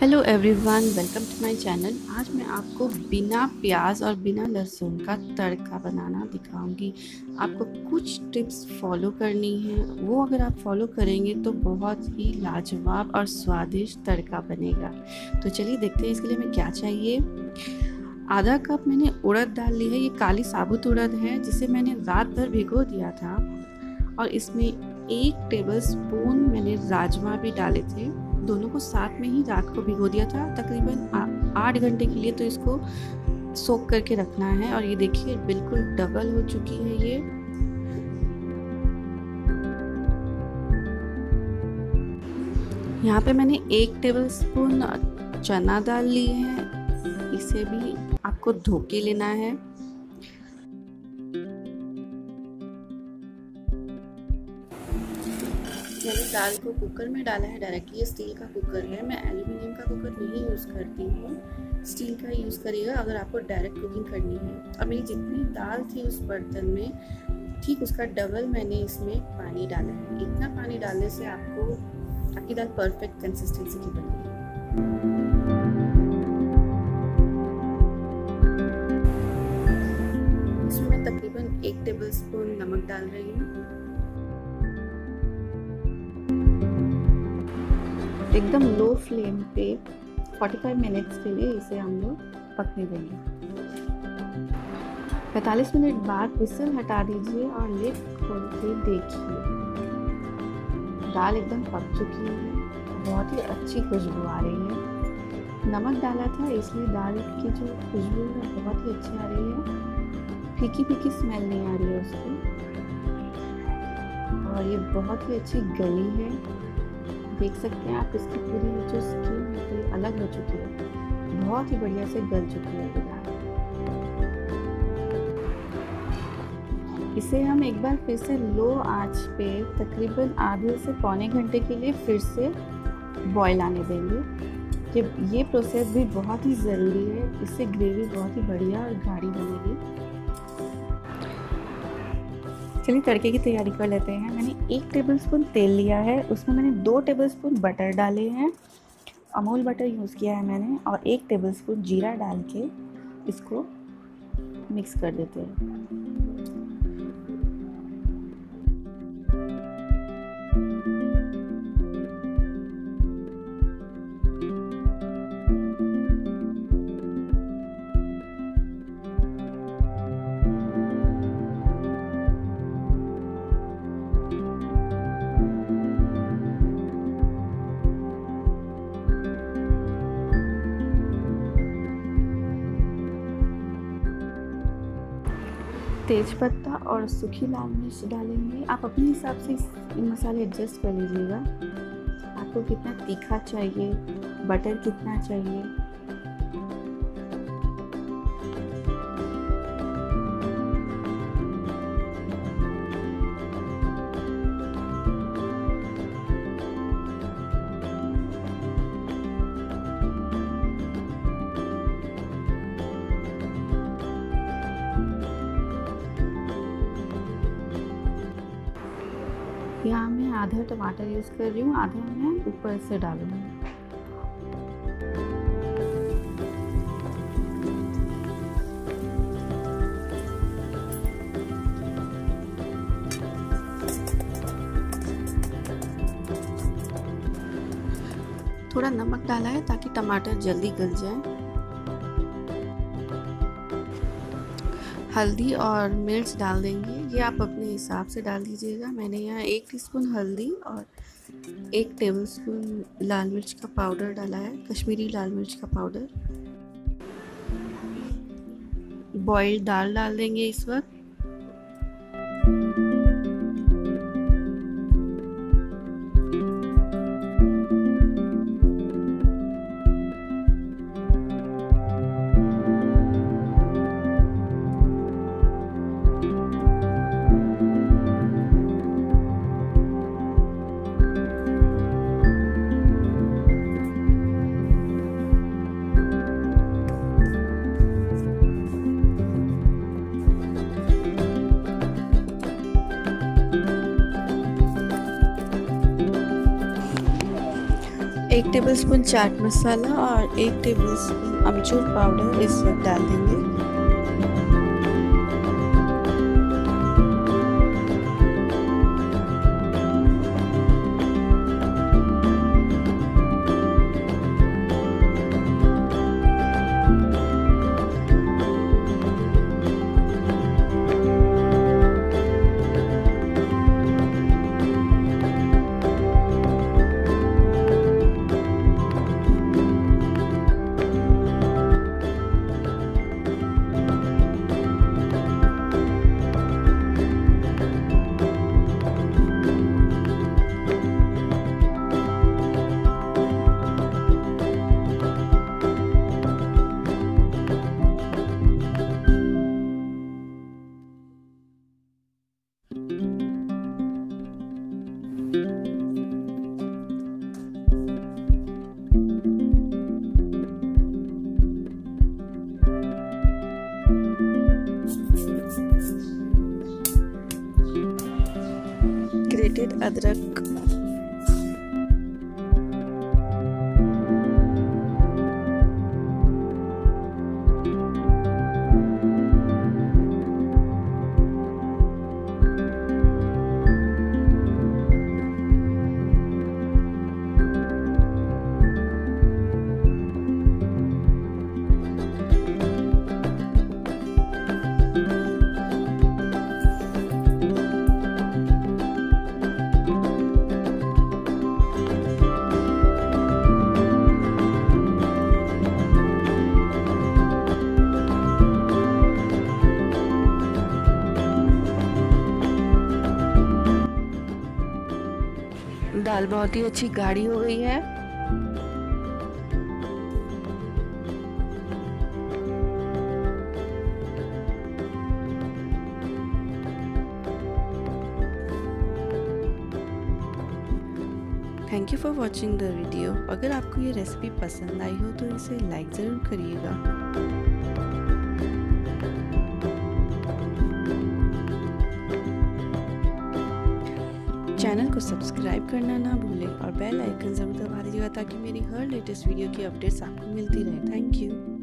Hello everyone welcome to my channel आज मैं आपको बिना प्याज और बिना लहसुन का तड़का बनाना दिखाऊँगी। आपको कुछ टिप्स फॉलो करनी है। वो अगर आप फॉलो करेंगे तो बहुत ही लाजवाब और स्वादिष्ट तड़का बनेगा। तो चलिए देखते हैं इसके लिए हमें क्या चाहिए। आधा कप मैंने उड़द डाल ली है। ये काली साबुत उड़द है, जिसे मैंने रात भर भिगो दिया था। और इसमें एक टेबल स्पून मैंने राजमा भी डाले थे। दोनों को साथ में ही रात को भिगो दिया था। तकरीबन आठ घंटे के लिए तो इसको सोख करके रखना है और ये देखिए, बिल्कुल डबल हो चुकी है ये। यहाँ पे मैंने एक टेबल स्पून चना दाल ली है। इसे भी आपको धो के लेना है। दाल को कुकर में डाला है डायरेक्टली ये स्टील का कुकर है। मैं एल्यूमिनियम का कुकर नहीं यूज़ करती हूँ। स्टील का यूज़ करिएगा, अगर आपको डायरेक्ट कुकिंग करनी है। और मेरी जितनी दाल थी उस बर्तन में, ठीक उसका डबल मैंने इसमें पानी डाला है। इतना पानी डालने से आपको, आपकी दाल परफेक्ट कंसिस्टेंसी की बनेगी। इसमें मैं तकरीबन एक टेबल स्पून नमक डाल रही हूँ। एकदम लो फ्लेम पे 45 मिनट्स के लिए इसे हम लोग पकने देंगे। 45 मिनट बाद विसल हटा दीजिए और लिड खोल के देखिए। दाल एकदम पक चुकी है। बहुत ही अच्छी खुशबू आ रही है। नमक डाला था, इसलिए दाल की जो खुशबू है बहुत ही अच्छी आ रही है। फीकी फीकी स्मेल नहीं आ रही है उसकी। और ये बहुत ही अच्छी गली है। देख सकते हैं आप, इसकी पूरी जो स्किन है तो अलग हो चुकी है। बहुत ही बढ़िया से गल चुकी है इसे हम एक बार फिर से लो आँच पे, तकरीबन आधे से पौने घंटे के लिए फिर से बॉयल आने देंगे। कि ये प्रोसेस भी बहुत ही ज़रूरी है, इससे ग्रेवी बहुत ही बढ़िया और गाढ़ी बनेगी। चलिए तड़के की तैयारी कर लेते हैं। मैंने एक टेबलस्पून तेल लिया है, उसमें मैंने दो टेबलस्पून बटर डाले हैं। अमूल बटर यूज़ किया है मैंने और एक टेबलस्पून जीरा डाल के इसको मिक्स कर देते हैं। तेज पत्ता और सूखी लाल मिर्च डालेंगे। आप अपने हिसाब से मसाले एडजस्ट कर लीजिएगा। आपको कितना तीखा चाहिए बटर कितना चाहिए यहाँ मैं, आधा टमाटर यूज़ कर रही हूँ, आधा मैं ऊपर से डालूँगी थोड़ा नमक डाला है ताकि टमाटर जल्दी गल जाए। हल्दी और मिर्च डाल देंगे। ये आप हिसाब से डाल दीजिएगा। मैंने यहाँ एक टीस्पून हल्दी और एक टेबलस्पून लाल मिर्च का पाउडर डाला है, कश्मीरी लाल मिर्च का पाउडर बॉइल्ड दाल डाल देंगे इस वक्त। एक टेबलस्पून चाट मसाला और एक टेबलस्पून अमचूर पाउडर इस वक्त डाल देंगे। ग्रेटेड अदरक दाल बहुत ही अच्छी गाढ़ी हो गई है। Thank you for watching the video अगर आपको ये रेसिपी पसंद आई हो तो इसे लाइक ज़रूर करिएगा। चैनल को सब्सक्राइब करना ना भूलें और बेल आइकन ज़रूर दबा दीजिएगा ताकि मेरी हर लेटेस्ट वीडियो की अपडेट्स आपको मिलती रहे। Thank you.